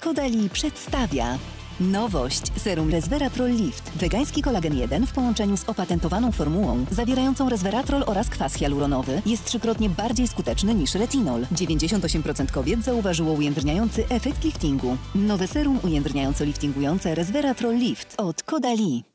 Kodali przedstawia Nowość serum Resveratrol Lift. Wegański kolagen 1 w połączeniu z opatentowaną formułą zawierającą resveratrol oraz kwas hialuronowy jest trzykrotnie bardziej skuteczny niż retinol. 98% kobiet zauważyło ujędrniający efekt liftingu. Nowe serum ujędrniająco-liftingujące Resveratrol Lift od Kodali.